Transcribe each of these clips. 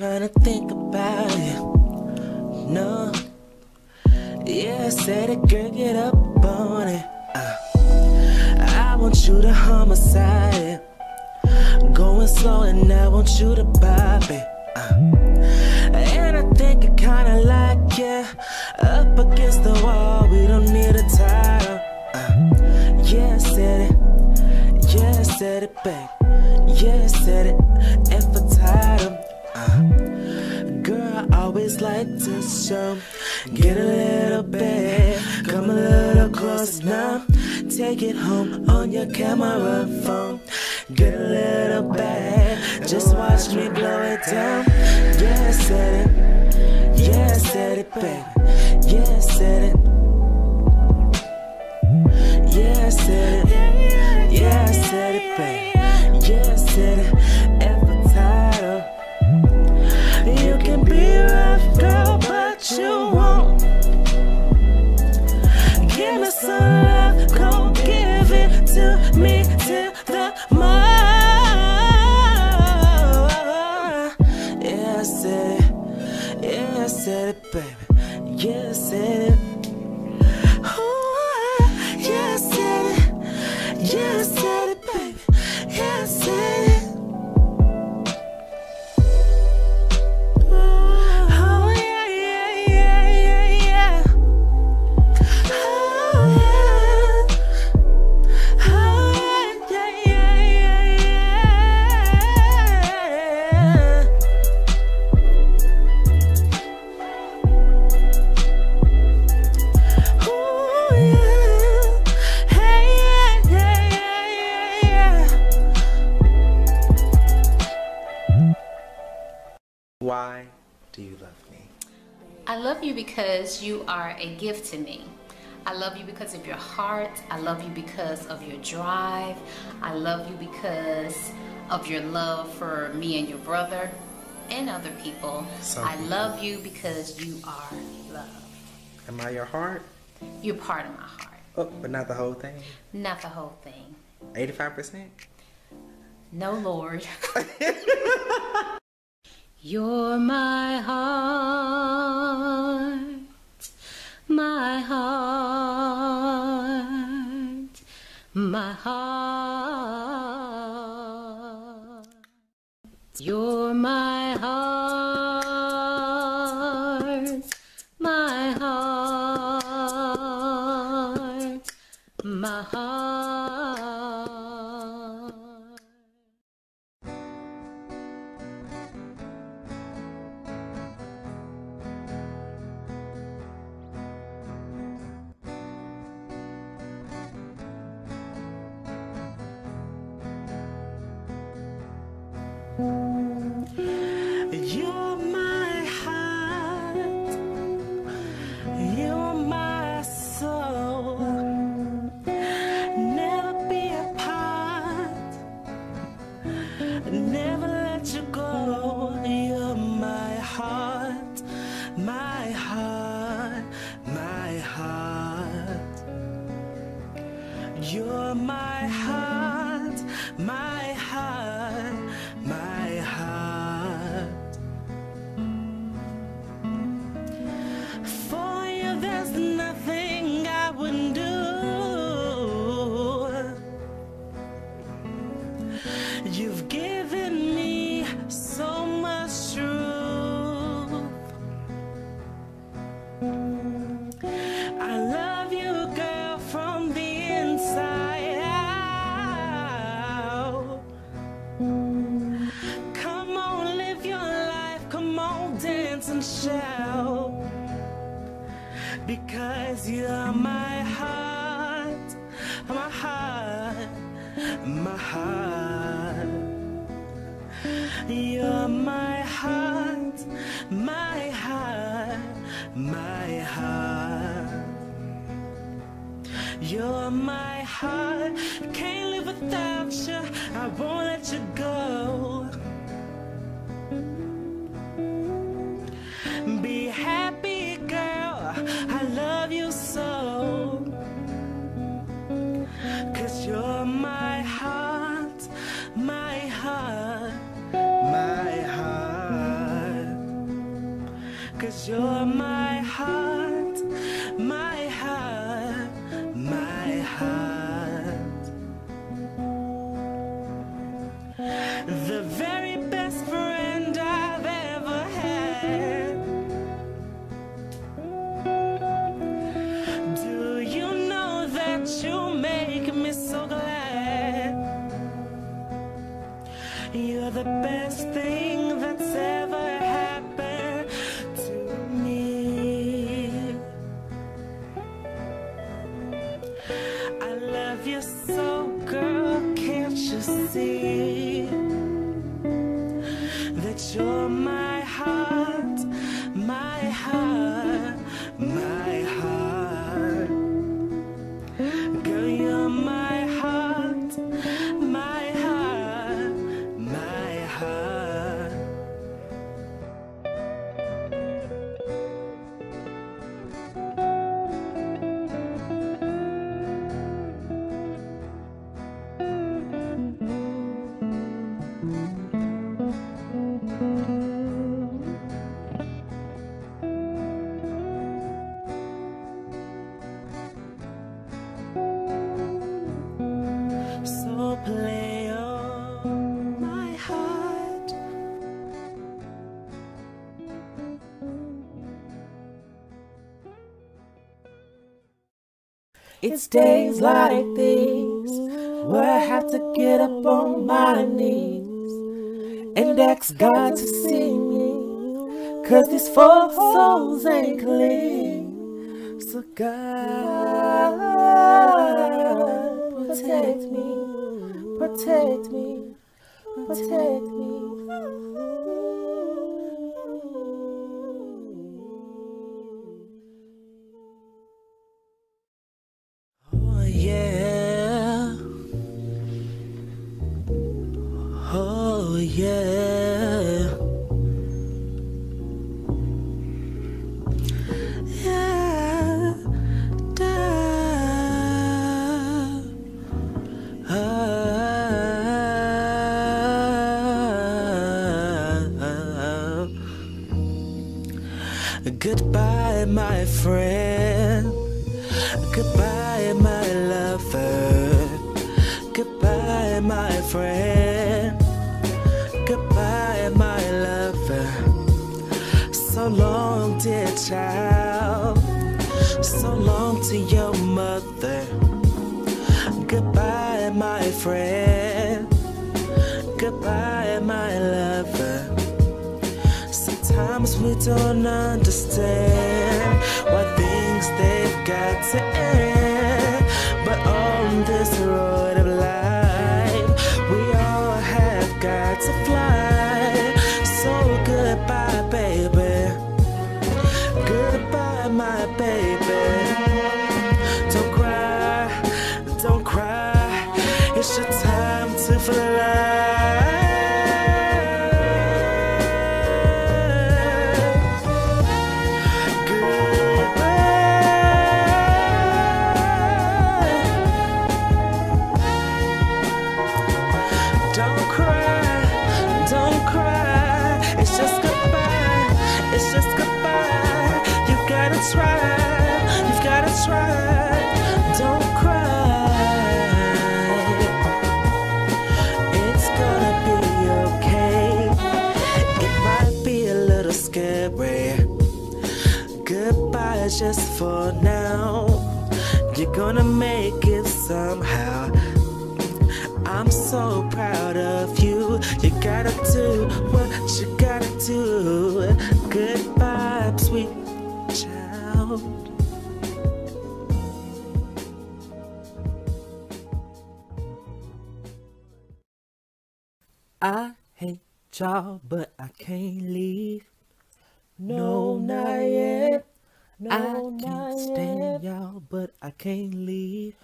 trying to think about it. No. Yeah, I said it, girl, get up on it. Uh, I want you to homicide it. Going slow and I want you to pop it. Uh, and I think I kinda like you. Up against the wall, we don't need a title. Uh, yeah, said it. Yeah, I said it, babe. Yeah, I said it. Like to show. Get a little bit, come a little close now. Take it home on your camera phone. Get a little bit, just watch me blow it down. Yeah, said it. Yeah, said it, baby. Yeah, said it. Do you love me? I love you because you are a gift to me. I love you because of your heart. I love you because of your drive. I love you because of your love for me and your brother and other people. Some I people. love you because you are love. Am I your heart? You're part of my heart, Oh, but not the whole thing. not the whole thing. 85%? No, Lord. You're my heart, my heart, my heart. You're my heart, my heart, my heart. You're shout. Because you're my heart, my heart, my heart. You're my heart, my heart, my heart. You're my heart, can't live without you. I won't let you go. That you're my heart, my heart, my heart. The very best friend I've ever had. Do you know that you make me so glad? You're the best thing that's ever It's days like these where I have to get up on my knees and ask God to see me. Cause these four souls ain't clean. So God, protect me, protect me, protect me. Yeah. Child. So long to your mother. Goodbye, my friend. Goodbye, my lover. Sometimes we don't understand just for now. You're gonna make it somehow. I'm so proud of you. You gotta do what you gotta do. Goodbye, sweet child. I hate y'all, but I can't leave. No, not yet. I can't stand y'all, but I can't leave.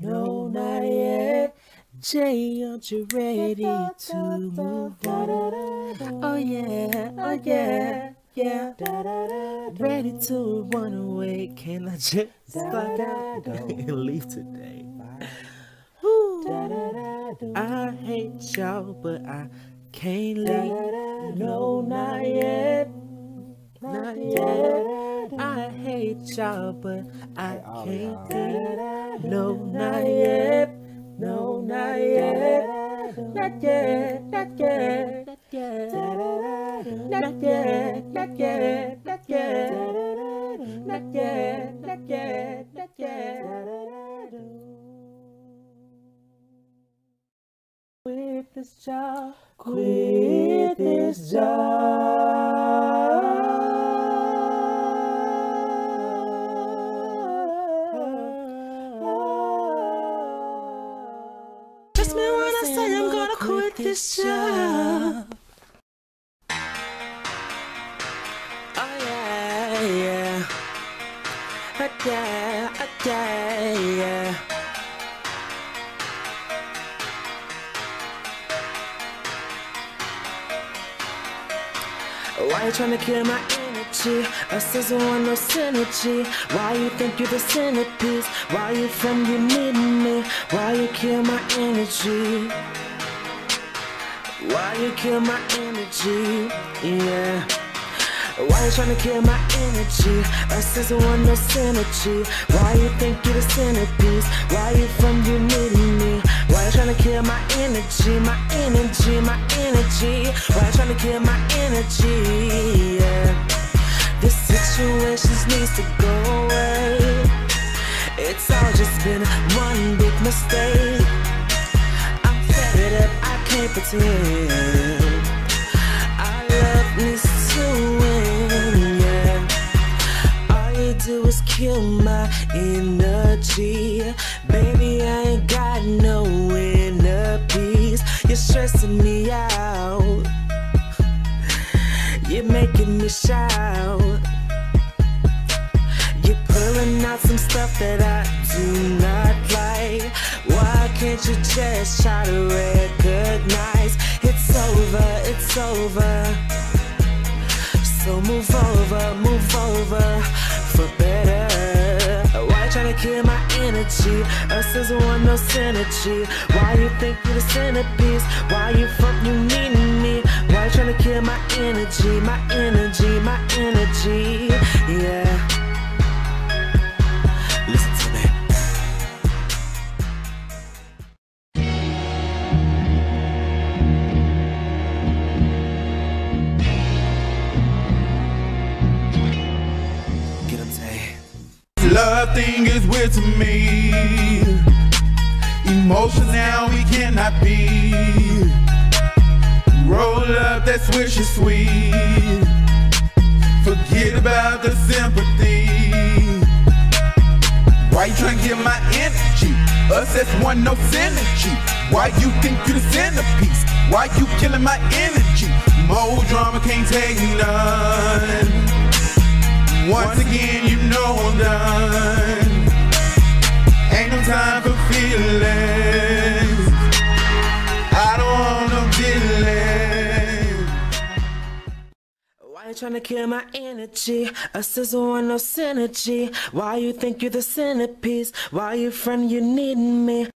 No, not yet. Jay, aren't you ready to move on? Oh yeah, oh, oh yeah, yeah. Ready to run away? Can I just stop and leave today? I hate y'all, but I can't leave. No, not yet. Not yet. I hate y'all, but I can't leave. No, not yet. No, not yet. Not yet, not yet, not yet. Not yet, not yet, not yet. Not yet, not yet, not yet. Quit this job, quit this job. This job. Oh yeah, yeah. Oh yeah, oh yeah, yeah. Why you tryna kill my energy? Us as one, no synergy. Why you think you're the centerpiece? Why you from you needing me? Why you kill my energy? Why you kill my energy? Yeah. Why you tryna kill my energy? Us as one, no synergy. Why you think you're the centerpiece? Why you from you needing me? Why you tryna kill my energy? My energy, my energy. Why you tryna kill my energy? Yeah. This situation needs to go away. It's all just been one big mistake. I can't pretend. Our love needs to win, yeah. All you do is kill my energy. Baby, I ain't got no inner peace. You're stressing me out. You're making me shout. You're pulling out some stuff that I do not like. Can't you just try to recognize it's over, it's over? So move over, move over for better. Why you tryna kill my energy? Us as one, no synergy. Why you think you're the centerpiece? Why you fuck you needing me? Why you tryna kill my energy, my energy, my energy? Yeah. Love thing is weird to me. Emotions now we cannot be. Roll up that swish is sweet. Forget about the sympathy. Why you trying to get my energy? Us that's one, no synergy. Why you think you the centerpiece? Why you killing my energy? More drama can't take none. Once again, you know I'm done. Ain't no time for feelings. I don't want no dealing. Why you tryna kill my energy? Us as one, no synergy. Why you think you're the centerpiece? Why you friend you needing me?